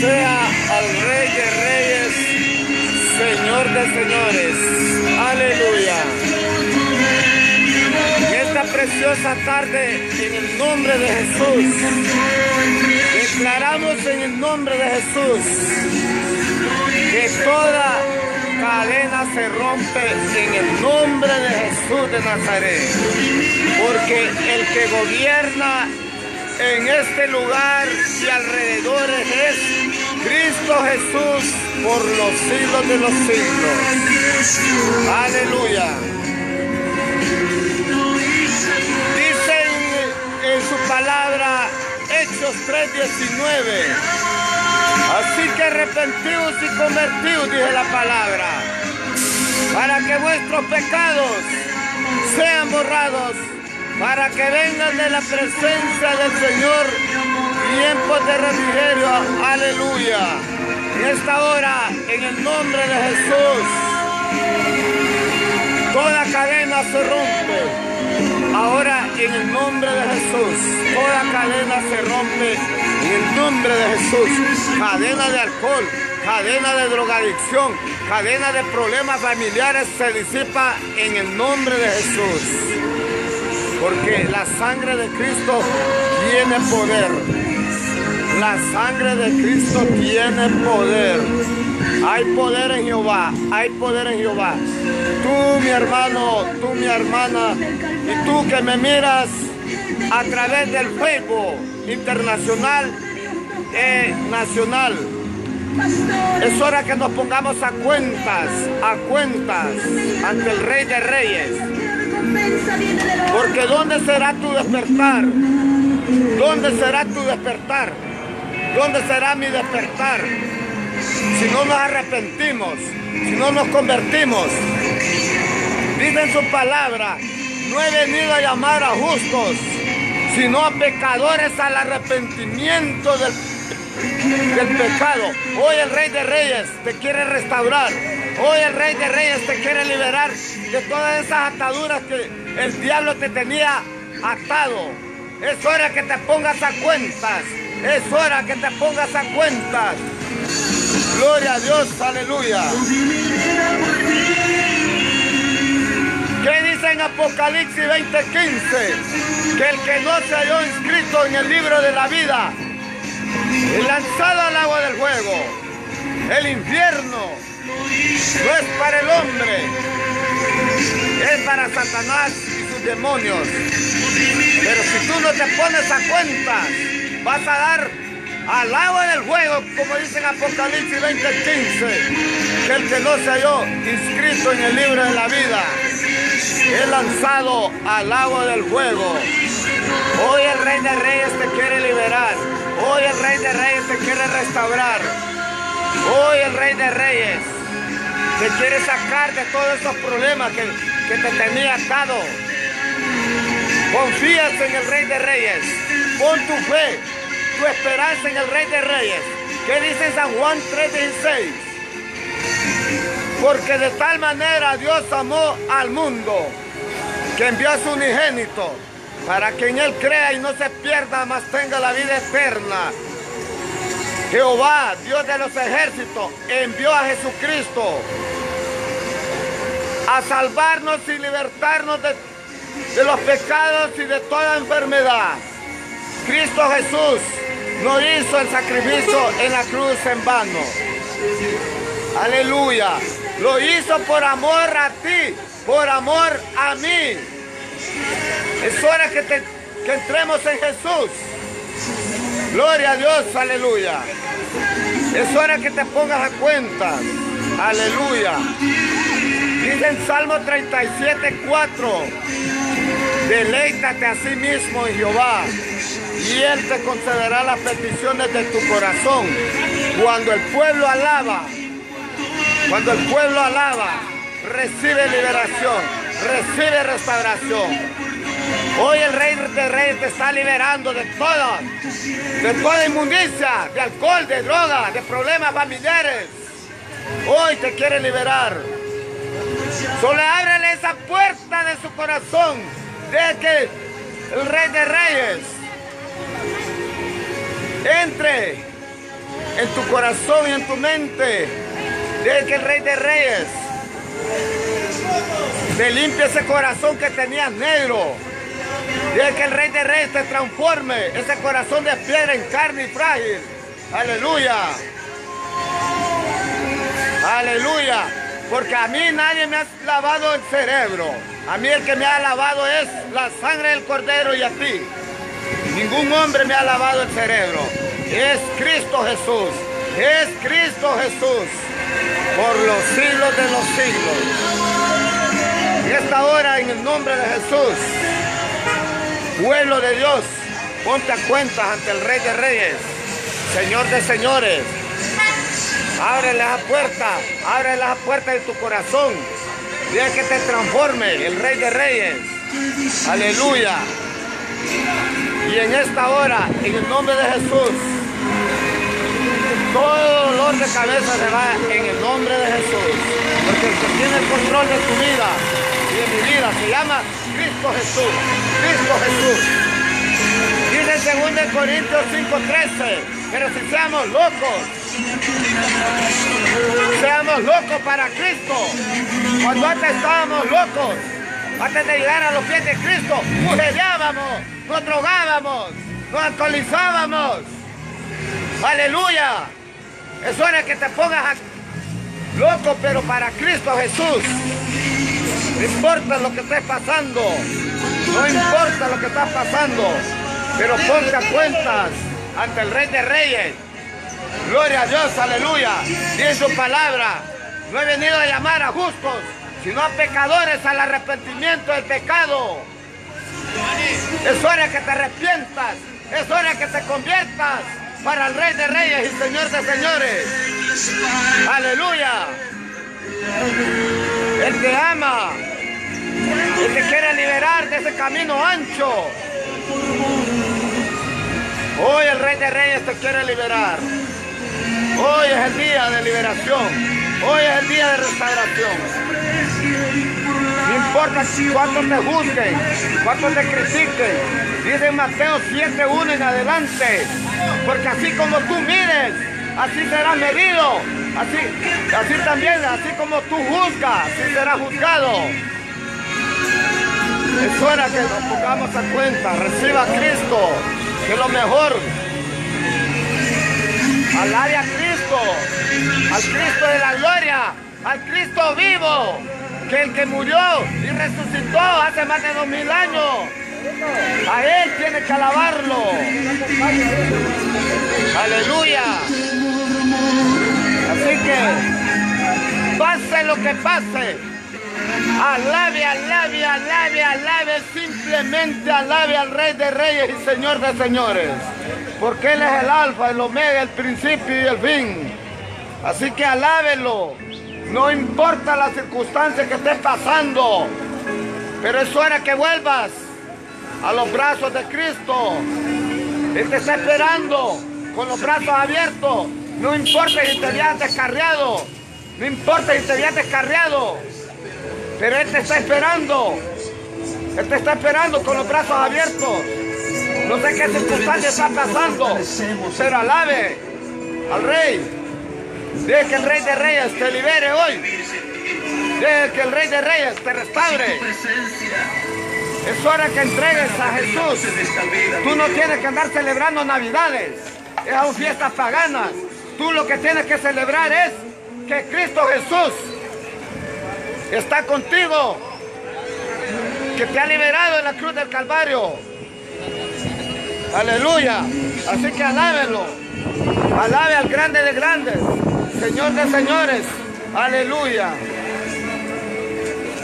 sea al Rey de Reyes, Señor de Señores. Aleluya. En esta preciosa tarde, en el nombre de Jesús, declaramos en el nombre de Jesús que toda cadena se rompe en el nombre de Jesús de Nazaret. Porque el que gobierna en este lugar y alrededores es Cristo Jesús por los siglos de los siglos. Aleluya. Dice en, en su palabra Hechos 3:19. Así que arrepentidos y convertidos, dice la palabra, para que vuestros pecados sean borrados, para que vengan de la presencia del Señor tiempos de refrigerio. Aleluya. En esta hora, en el nombre de Jesús, toda cadena se rompe. Ahora en el nombre de Jesús, toda cadena se rompe en el nombre de Jesús. Cadena de alcohol, cadena de drogadicción, cadena de problemas familiares se disipa en el nombre de Jesús. Porque la sangre de Cristo tiene poder. La sangre de Cristo tiene poder. Hay poder en Jehová, hay poder en Jehová. Tú, mi hermano, tú, mi hermana, y tú que me miras a través del Facebook internacional e nacional. Es hora que nos pongamos a cuentas, a cuentas ante el Rey de Reyes. Porque ¿dónde será tu despertar? ¿Dónde será tu despertar? ¿Dónde será mi despertar? Si no nos arrepentimos, si no nos convertimos. Dice en su palabra, no he venido a llamar a justos, sino a pecadores al arrepentimiento del, del pecado. Hoy el Rey de Reyes te quiere restaurar. Hoy el Rey de Reyes te quiere liberar de todas esas ataduras que el diablo te tenía atado. Es hora que te pongas a cuentas. Es hora que te pongas a cuentas. Gloria a Dios, aleluya. ¿Qué dice en Apocalipsis 20:15? Que el que no se halló inscrito en el libro de la vida lanzado al agua del juego. El infierno no es para el hombre, es para Satanás y sus demonios. Pero si tú no te pones a cuentas, vas a dar al agua del juego, como dice en Apocalipsis 20:15, que el que no se halló inscrito en el libro de la vida es lanzado al agua del fuego. Hoy el Rey de Reyes te quiere liberar. Hoy el Rey de Reyes te quiere restaurar. Hoy el Rey de Reyes te quiere sacar de todos esos problemas que, te tenía atado. Confías en el Rey de Reyes. Pon tu fe, tu esperanza en el Rey de Reyes. ¿Qué dice San Juan 3:16? Porque de tal manera Dios amó al mundo que envió a su unigénito para que en él crea y no se pierda, mas tenga la vida eterna. Jehová, Dios de los ejércitos, envió a Jesucristo a salvarnos y libertarnos de, de los pecados y de toda enfermedad. Cristo Jesús no hizo el sacrificio en la cruz en vano. Aleluya. Lo hizo por amor a ti, por amor a mí. Es hora que, te, que entremos en Jesús. Gloria a Dios, aleluya. Es hora que te pongas a cuenta. Aleluya. Dice en Salmo 37, 4. Deleítate a sí mismo en Jehová y Él te concederá las peticiones de tu corazón. Cuando el pueblo alaba, cuando el pueblo alaba, recibe liberación, recibe restauración. Hoy el Rey de Reyes te está liberando de todo, de toda inmundicia, de alcohol, de droga, de problemas familiares. Hoy te quiere liberar. Solo ábrele esa puerta de su corazón de que el Rey de Reyes entre en tu corazón y en tu mente. Deja que el Rey de Reyes te limpie ese corazón que tenías negro. Deja que el Rey de Reyes te transforme ese corazón de piedra en carne y frágil. Aleluya. Aleluya. Porque a mí nadie me ha lavado el cerebro. A mí el que me ha lavado es la sangre del cordero y a ti. Ningún hombre me ha lavado el cerebro. Es Cristo Jesús. Es Cristo Jesús. Por los siglos de los siglos. Y esta hora en el nombre de Jesús. Pueblo de Dios. Ponte a cuentas ante el Rey de Reyes. Señor de señores. Abre la puerta, abre la puerta de tu corazón. Deja que te transforme el Rey de Reyes. Aleluya. Y en esta hora, en el nombre de Jesús, todo dolor de cabeza se va en el nombre de Jesús. Porque el que tiene el control de tu vida de mi vida se llama Cristo Jesús. Cristo Jesús. Dice en 2 Corintios 5:13, pero si seamos locos, seamos locos para Cristo. Cuando antes estábamos locos, antes de llegar a los pies de Cristo, mujereábamos, nos drogábamos, nos alcoholizábamos. Aleluya. Es hora que te pongas loco, pero para Cristo Jesús. No importa lo que estés pasando. No importa lo que estás pasando. Pero ponte a cuentas ante el Rey de Reyes. Gloria a Dios, aleluya. Dice su palabra. No he venido a llamar a justos, sino a pecadores al arrepentimiento del pecado. Es hora que te arrepientas. Es hora que te conviertas para el Rey de Reyes y Señor de Señores. Aleluya. El que ama, el que quiere liberar de ese camino ancho. Hoy el Rey de Reyes te quiere liberar. Hoy es el día de liberación. Hoy es el día de restauración. No importa cuántos te juzguen, cuántos te critiquen. Dice Mateo 7.1 en adelante. Porque así como tú mires, así serás medido. Así, así también, así como tú juzgas, así serás juzgado. Es hora que nos pongamos a cuenta. Reciba a Cristo, que es lo mejor. Alabe a Cristo, al Cristo de la gloria, al Cristo vivo, que el que murió y resucitó hace más de dos mil años. A Él tiene que alabarlo. Aleluya. Pase lo que pase, alabe, alabe, alabe, alabe, simplemente alabe al Rey de Reyes y Señor de Señores. Porque Él es el alfa, el omega, el principio y el fin. Así que alábelo. No importa la circunstancia que estés pasando. Pero es hora que vuelvas a los brazos de Cristo. Él te está esperando con los brazos abiertos. No importa si te habías descarriado. No importa si te habías descarriado. Pero Él te está esperando. Él te está esperando con los brazos abiertos. No sé qué circunstancia está pasando. Pero alabe al Rey. Deje que el Rey de Reyes te libere hoy. Deje que el Rey de Reyes te restaure. Es hora que entregues a Jesús. Tú no tienes que andar celebrando Navidades. Es aún fiestas paganas. Tú lo que tienes que celebrar es que Cristo Jesús está contigo. Que te ha liberado en la cruz del Calvario. Aleluya. Así que alábelo. Alabe al grande de grandes. Señor de señores. Aleluya.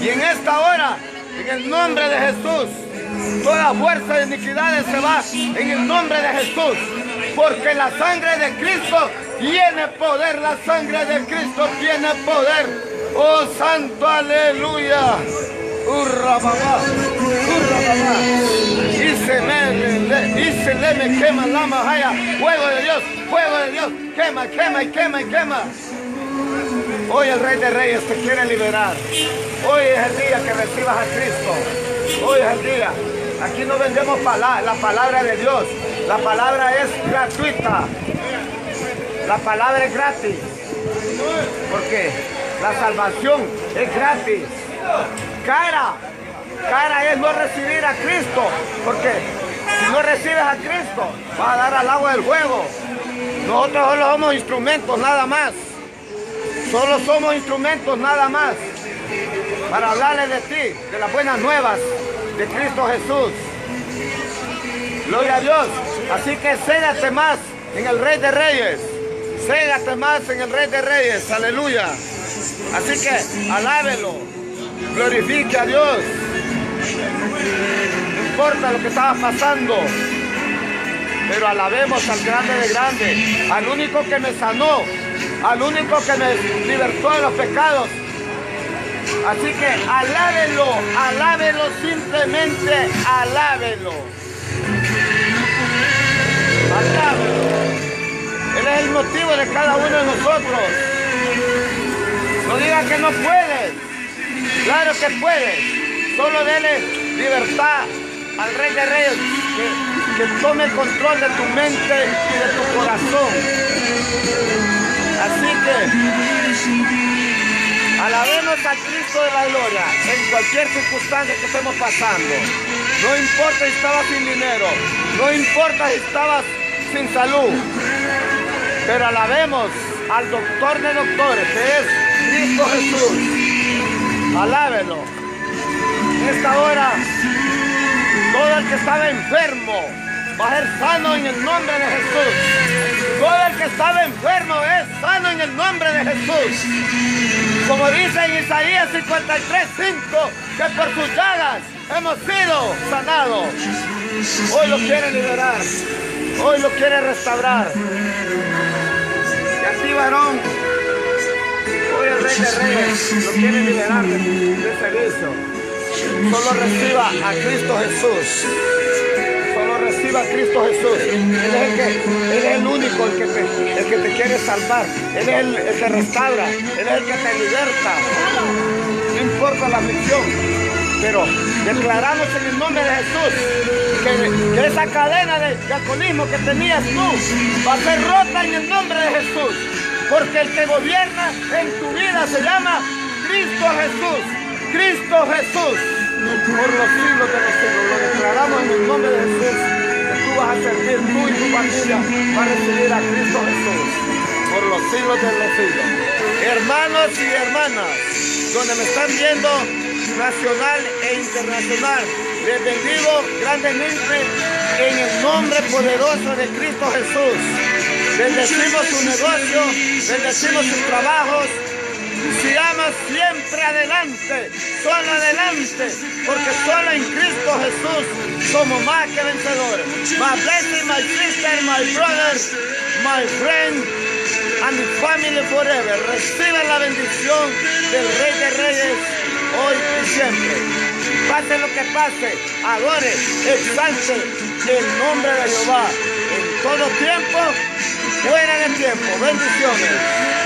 Y en esta hora, en el nombre de Jesús, toda fuerza de iniquidades se va en el nombre de Jesús. Porque la sangre de Cristo tiene poder, la sangre de Cristo tiene poder. Oh santo, aleluya. Hurra mamá, hurra mamá. Y se me, le quema la majaya. Fuego de Dios, fuego de Dios. Quema, quema y quema y quema. Hoy el Rey de Reyes te quiere liberar. Hoy es el día que recibas a Cristo. Hoy es el día. Aquí no vendemos la palabra de Dios. La palabra es gratuita. La palabra es gratis. Porque la salvación es gratis. Cara, cara es no recibir a Cristo. Porque si no recibes a Cristo, vas a dar al agua del juego. Nosotros solo somos instrumentos, nada más. Solo somos instrumentos, nada más. Para hablarle de ti, de las buenas nuevas de Cristo Jesús. Gloria a Dios. Así que ségate más en el Rey de Reyes. Ségate más en el Rey de Reyes. Aleluya. Así que alábelo. Glorifique a Dios. No importa lo que estaba pasando. Pero alabemos al grande de grande. Al único que me sanó. Al único que me libertó de los pecados. Así que alábelo, alábelo simplemente, alábelo. El motivo de cada uno de nosotros. No diga que no puedes. Claro que puedes. Solo dele libertad al Rey de Reyes que, tome control de tu mente y de tu corazón. Así que Alabemos a Cristo de la gloria en cualquier circunstancia que estemos pasando. No importa si estabas sin dinero, no importa si estabas sin salud, pero alabemos al doctor de doctores, que es Cristo Jesús. Alábelo. En esta hora, todo el que estaba enfermo va a ser sano en el nombre de Jesús. Todo el que estaba enfermo es sano en el nombre de Jesús. Como dice en Isaías 53, 5, que por sus llagas hemos sido sanados. Hoy lo quiere liberar. Hoy lo quiere restaurar. Varón, hoy el Rey de Reyes lo quiere liberar de. Solo reciba a Cristo Jesús. Solo reciba a Cristo Jesús. Él es el, que, él es el único el que, te, el que te quiere salvar. Él es el, el que restaura. Él es el que te liberta. No importa la aflicción. Pero declaramos en el nombre de Jesús que, que esa cadena de, de alcoholismo que tenías tú va a ser rota en el nombre de Jesús. Porque el que gobierna en tu vida se llama Cristo Jesús. Cristo Jesús. Por los siglos de los siglos. Lo declaramos en el nombre de Jesús. Que tú vas a servir, tú y tu familia va a recibir a Cristo Jesús. Por los siglos de los siglos. Hermanos y hermanas, donde me están viendo nacional e internacional. Les bendigo grandemente en el nombre poderoso de Cristo Jesús. Bendecimos su negocio, bendecimos sus trabajos. Sigamos siempre adelante, solo adelante, porque solo en Cristo Jesús somos más que vencedores. My blessing, my sister, my brother, my friend, and family forever. Recibe la bendición del Rey de Reyes hoy y siempre. Pase lo que pase, adore, exalte el nombre de Jehová en todo tiempo, fuera de tiempo. Bendiciones.